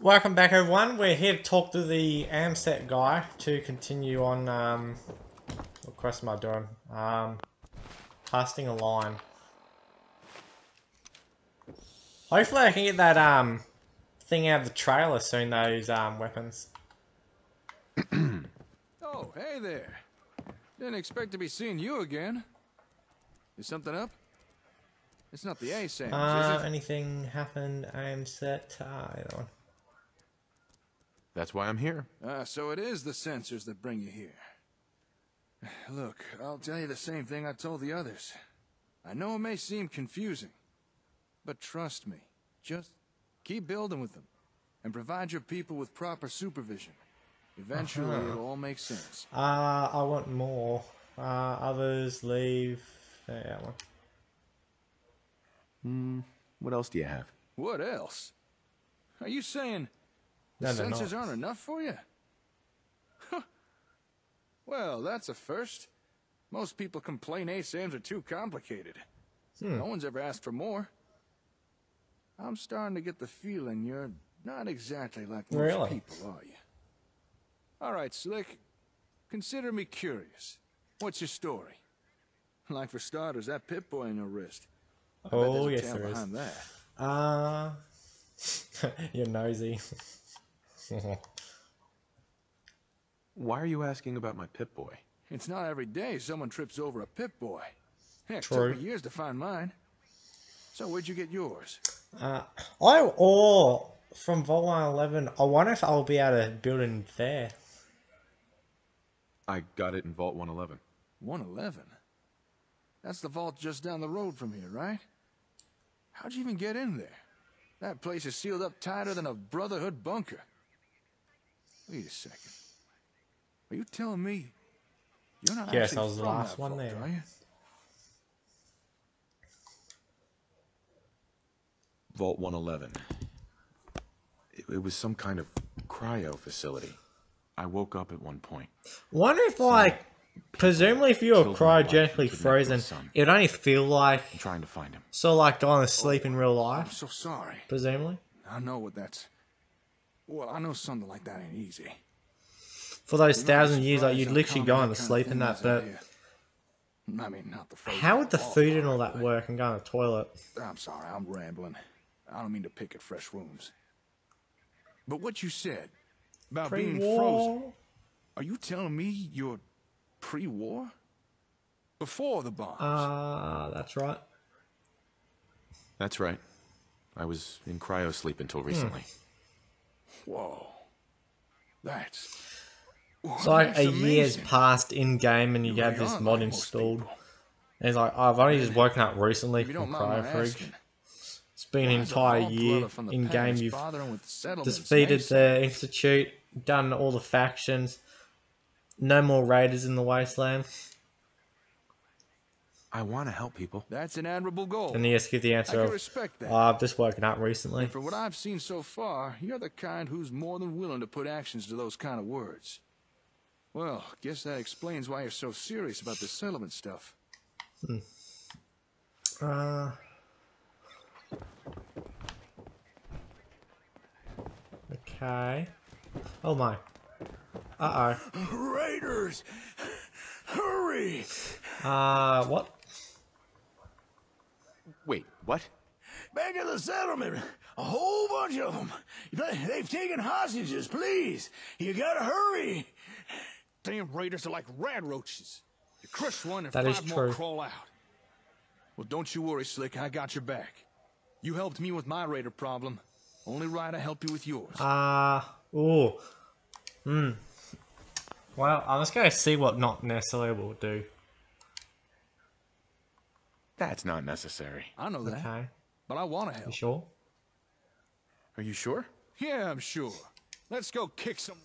Welcome back, everyone. We're here to talk to the AMSET guy to continue on. Um, what quest am I doing? Um, casting a line. Hopefully, I can get that um thing out of the trailer soon. Those um weapons. Oh, hey there. Didn't expect to be seeing you again. Is something up? It's not the A sandwich, Uh, is it? anything happened? AMSET. Either one. That's why I'm here. Ah, so it is the sensors that bring you here. Look, I'll tell you the same thing I told the others. I know it may seem confusing, but trust me, just keep building with them and provide your people with proper supervision. Eventually, Uh-huh. it'll all make sense. Uh, I want more. Uh, others leave. Yeah, that one. Hmm. What else do you have? What else? Are you saying the No, sensors aren't enough for you? Huh. Well, that's a first. Most people complain ASAMs are too complicated. Hmm. No one's ever asked for more. I'm starting to get the feeling you're not exactly like most Really? people, are you? All right, Slick. Consider me curious. What's your story? Like for starters, that Pip Boy on your wrist. I Oh, yes, there is. that. Uh, you're nosy. Why are you asking about my Pip Boy? It's not every day someone trips over a Pip Boy. Heck, True. took me years to find mine. So where'd you get yours? uh, I or from Vault 111. I wonder if I'll be able to build in there. I got it in Vault 111. 111? That's the vault just down the road from here, right? How'd you even get in there? That place is sealed up tighter than a Brotherhood bunker. Wait a second. Are you telling me you're not Yes, actually I was the from last that one vault, there. Are you? Vault 111. It, it was some kind of cryo facility. I woke up at one point. Wonder if like, presumably if you're killed my wife and cryogenically frozen, it would only feel like I'm trying to find him. so like going to sleep oh, in real life? I'm life. so sorry. Presumably, I know what that's. Well, I know something like that ain't easy. for those You're thousand years, like you'd literally common go that on to sleep in that, that. is But. I mean, not the frozen how would the food and all that but- work and go on the toilet? I'm sorry, I'm rambling. I don't mean to pick at fresh wounds. But what you said about being frozen, are you telling me you're pre-war? Before the bombs? Ah, that's right. That's right. I was in cryo sleep until recently. Whoa. That's... Whoa, So like a year's amazing. passed in game and you You have this mod like installed. And it's like, oh, I've only just woken up recently from don't mind my Cryo Fridge. asking, It's been an why is a entire year dweller from the in game. You've bothering with settlements, defeated the Institute, done all the factions. No more raiders in the wasteland. I want to help people. That's an admirable goal. And you just give the answer can of, respect that. oh, I've just woken up recently. And for what I've seen so far, you're the kind who's more than willing to put actions to those kind of words. Well, guess that explains why you're so serious about the settlement stuff. Hmm. Uh, okay. Oh my. Uh oh. Raiders! Hurry! Uh, what? Wait, what? Back at the settlement, a whole bunch of them. They've taken hostages, please. You gotta hurry. Damn raiders are like rad roaches. You crush one and That is five more crawl out. Well, don't you worry, Slick. I got your back. You helped me with my raider problem. Only right I help you with yours. Uh, ooh. Hmm. Well, I'm just going to see what not necessarily will do. That's not necessary. I know that, Okay. but I want to You help. sure? Are you sure? Yeah, I'm sure. Let's go kick some.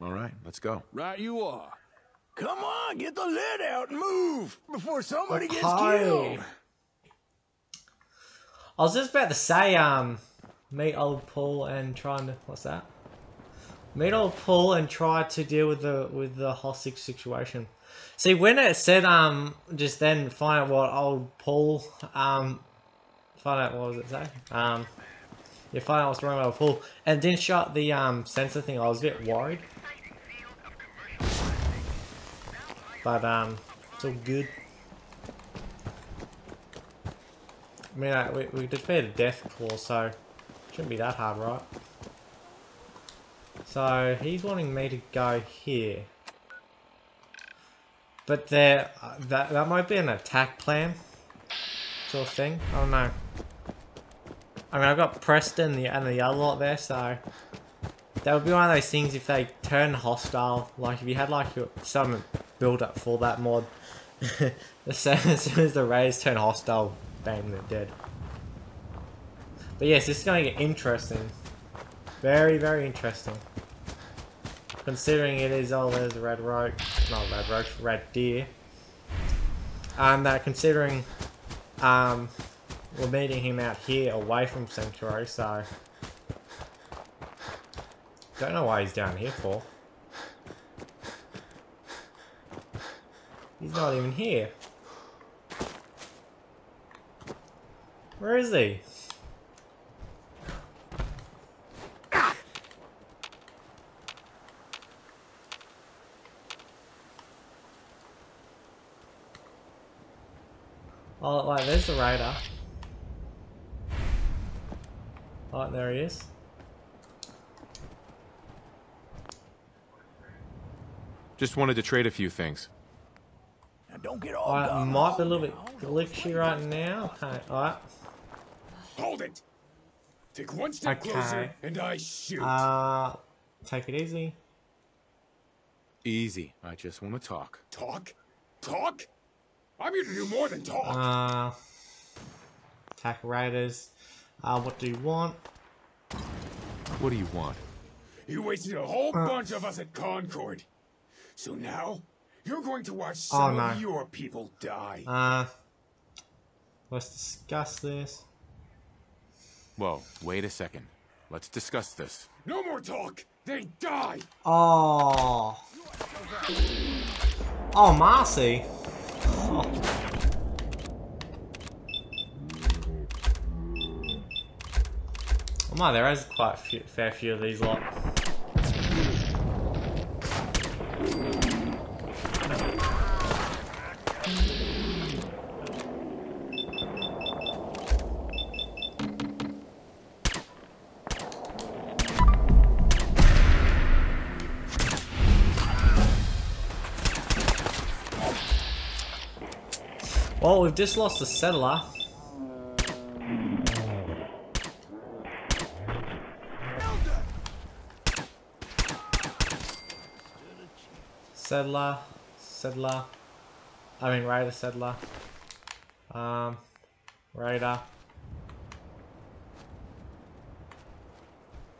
All right, let's go. Right, you are. Come on, get the lid out and move before somebody gets Okay. killed. I was just about to say, um, meet old Paul and trying to what's that? Meet old Paul and try to deal with the with the hostage situation. See, when it said um just then find out what old Paul um find out what was it say um If I was running out of full and didn't shut the um sensor thing, I was a bit worried. But um, it's all good. I mean, we, we defeated Deathclaw, so shouldn't be that hard, right? So he's wanting me to go here. But there, uh, that that might be an attack plan, sort of thing. I don't know. I mean, I've got Preston and the, and the other lot there, so that would be one of those things if they turn hostile. Like if you had like your, some build up for that mod, as soon as the raiders turn hostile, bang, they're dead. But yes, this is going to get interesting. Very, very interesting. Considering it is, oh, there's a red roach, not red roach, red deer. And that considering um, we're meeting him out here away from Sanctuary, so... Don't know why he's down here for. He's not even here. Where is he? Oh, wait, there's the raider. Oh, there he is. Just wanted to trade a few things. Now don't get all Alright, gung might be a little bit now. glitchy right now. Okay, alright. Hold it! Take one step Okay. closer, and I shoot. Uh, take it easy. Easy. I just want to talk. talk? Talk? I'm here to do more than talk. Uh, attack raiders. Uh, what do you want? What do you want? you wasted a whole uh. bunch of us at Concord. So now, you're going to watch Oh, some no. of your people die. Uh, let's discuss this. Whoa, wait a second. Let's discuss this. no more talk! They die! Oh. Oh, Marcy. Oh. My, there is quite a fair few of these lot. We've just lost a settler. Settler, settler. I mean, raider, settler. Um, raider.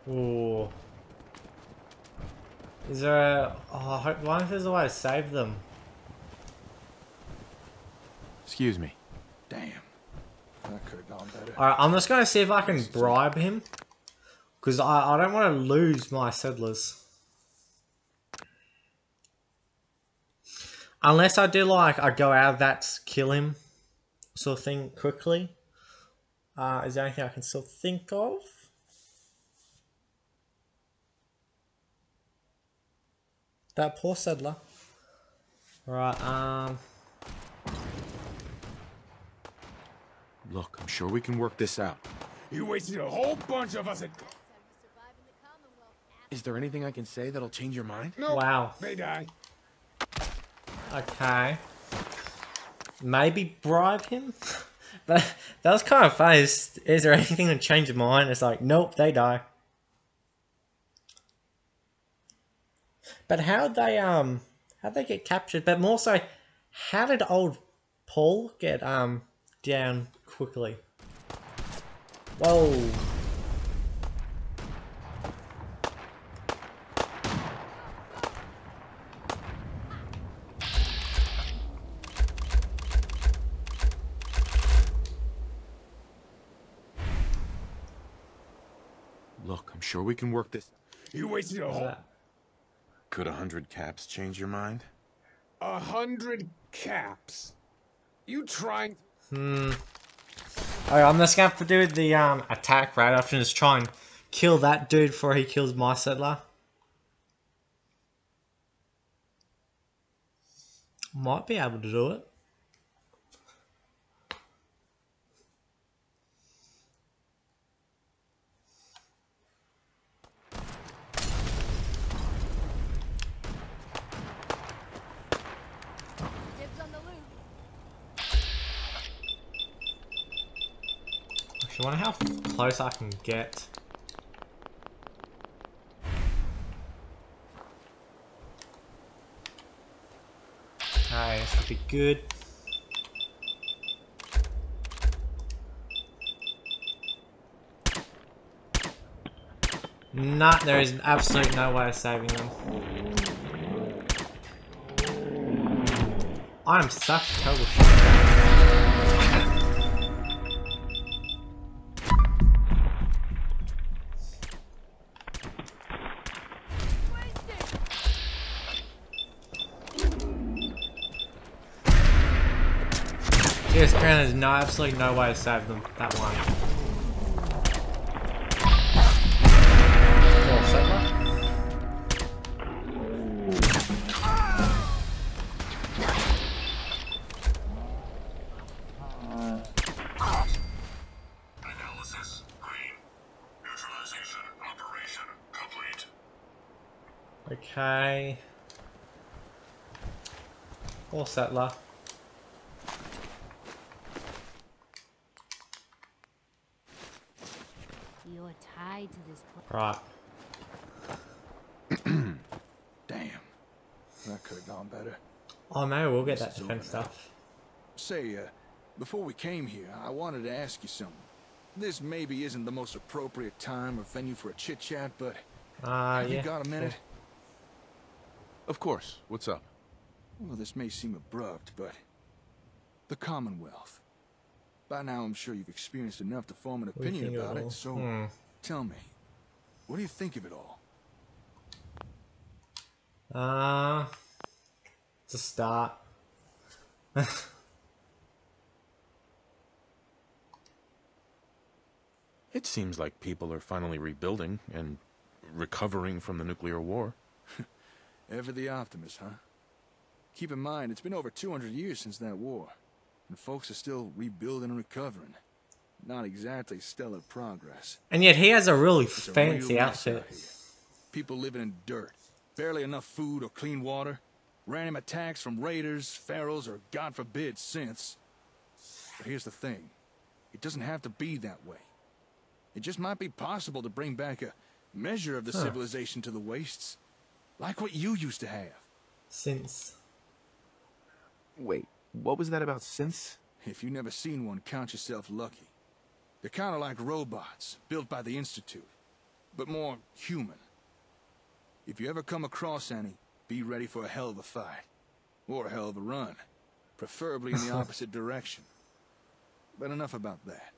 Ooh. Is there a? Oh, I hope. Why if there's a way to save them? Excuse me. Damn. That could have gone better. Alright, I'm just gonna see if I can bribe him. Because I, I don't want to lose my settlers. Unless I do like, I go out of that, kill him, sort of thing, quickly. Uh, is there anything I can still think of? That poor settler. Right, um... Look, I'm sure we can work this out. You wasted a whole bunch of us at. Con- Is there anything I can say that'll change your mind? no, Wow. they die. Okay. Maybe bribe him? but that was kind of funny. Is, is there anything to change your mind? It's like, nope, they die. But how'd they um how'd they get captured? But more so, how did old Paul get um down quickly? Whoa. Look, I'm sure we can work this. You wasted a whole. Could a hundred caps change your mind? A hundred caps. You trying. Hmm. Alright, I'm just gonna have to do the um, attack right option just try and kill that dude before he kills my settler. Might be able to do it. Dibs on the loot. Actually, I wonder how close I can get. Okay, this could be good. Nah, there is absolutely no way of saving them. I'm such a terrible Yes, apparently there's no absolutely no way to save them. That one. Oh, settler? Analysis green. Neutralization operation complete. Okay. Or settler. You're tied to this place. Right. Damn. That could have gone better. Oh, maybe we'll get that This is defense stuff. Say, uh, before we came here, I wanted to ask you something. This maybe isn't the most appropriate time or venue for a chit chat, but Ah, have yeah. you got a minute? Of course. What's up? Well, this may seem abrupt, but the Commonwealth. By now, I'm sure you've experienced enough to form an What do you opinion about it it. So, Hmm. tell me, what do you think of it all? Uh, to start. It seems like people are finally rebuilding and recovering from the nuclear war. Ever the optimist, huh? Keep in mind, it's been over 200 years since that war, and folks are still rebuilding and recovering. Not exactly stellar progress. And yet he has a really It's a fancy real outfit. People living in dirt, barely enough food or clean water, random attacks from raiders, ferals, or God forbid, synths. But here's the thing it doesn't have to be that way. It just might be possible to bring back a measure of the civilization to the wastes, like what you used to have. Since. Wait, what was that about synths? If you've never seen one, count yourself lucky. They're kind of like robots, built by the Institute, but more human. If you ever come across any, be ready for a hell of a fight. Or a hell of a run. Preferably in the opposite direction. But enough about that.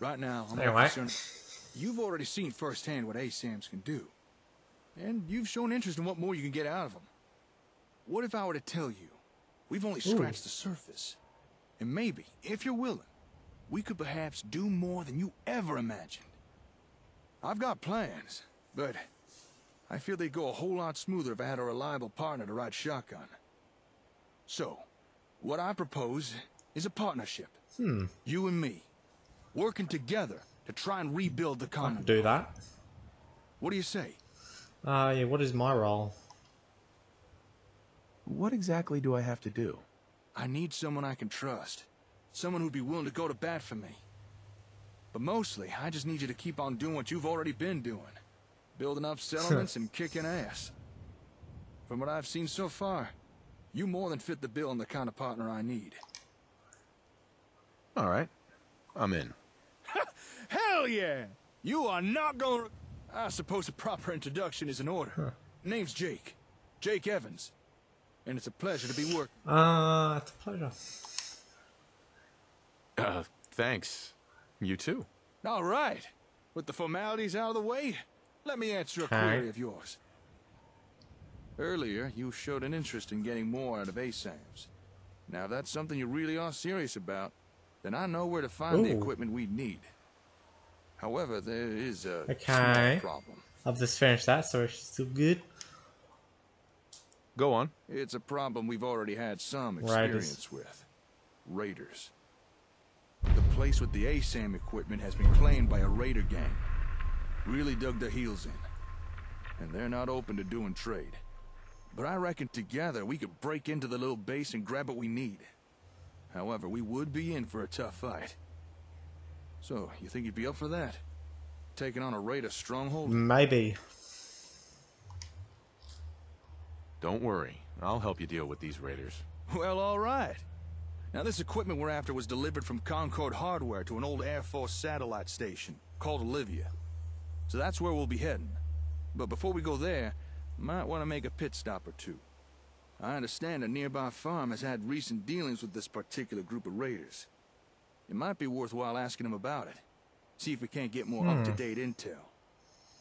Right now, I'm more Anyway. concerned... You've already seen firsthand what ASAMs can do. And you've shown interest in what more you can get out of them. What if I were to tell you, we've only scratched the surface? And maybe, if you're willing, we could perhaps do more than you ever imagined. I've got plans, but I feel they'd go a whole lot smoother if I had a reliable partner to ride shotgun. So, what I propose is a partnership. Hmm. You and me, working together to try and rebuild the Commonwealth. do that. What do you say? Uh, yeah, what is my role? What exactly do I have to do? I need someone I can trust. Someone who'd be willing to go to bat for me. But mostly, I just need you to keep on doing what you've already been doing. Building up settlements and kicking ass. From what I've seen so far, you more than fit the bill on the kind of partner I need. All right. I'm in. Hell yeah! You are not gonna... I suppose a proper introduction is in order. Name's Jake. Jake Evans. And it's a pleasure to be working. Uh, it's a pleasure. Uh, thanks. You too. All right. With the formalities out of the way, let me answer a Okay. query of yours. Earlier, you showed an interest in getting more out of ASAMs. Now, if that's something you really are serious about, then I know where to find the equipment we need. However, there is a Okay. problem. I've just finished that, so it's still good. Go on. It's a problem we've already had some Raiders. experience with. Raiders. The place with the ASAM equipment has been claimed by a raider gang. Really dug their heels in. And they're not open to doing trade. But I reckon together we could break into the little base and grab what we need. However, we would be in for a tough fight. So, you think you'd be up for that? Taking on a raider stronghold? Maybe. Don't worry. I'll help you deal with these raiders. Well, all right. Now, this equipment we're after was delivered from Concord Hardware to an old Air Force satellite station called Olivia. So that's where we'll be heading. But before we go there, might want to make a pit stop or two. I understand a nearby farm has had recent dealings with this particular group of raiders. It might be worthwhile asking them about it. See if we can't get more hmm. up-to-date intel.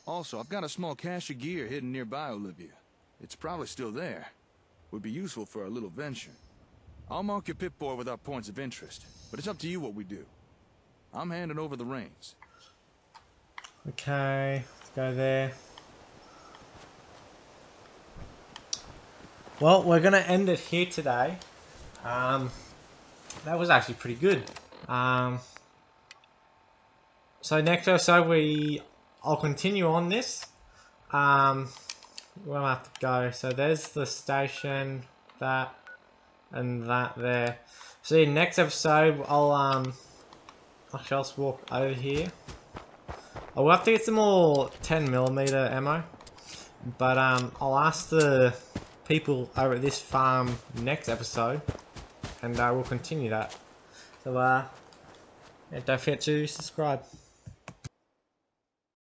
Also, I've got a small cache of gear hidden nearby Olivia. It's probably still there. Would be useful for our little venture. I'll mark your Pip Boy with our points of interest, but it's up to you what we do. I'm handing over the reins. Okay, let's go there. Well, we're gonna end it here today. Um, that was actually pretty good. Um, so next episode we, I'll continue on this. Um, we'll have to go. So there's the station, that, and that there. See, next episode I'll um, actually I'll just walk over here. I will have to get some more 10 millimeter ammo, but um, I'll ask the people over at this farm next episode, and uh, we'll continue that. So uh, yeah, don't forget to subscribe.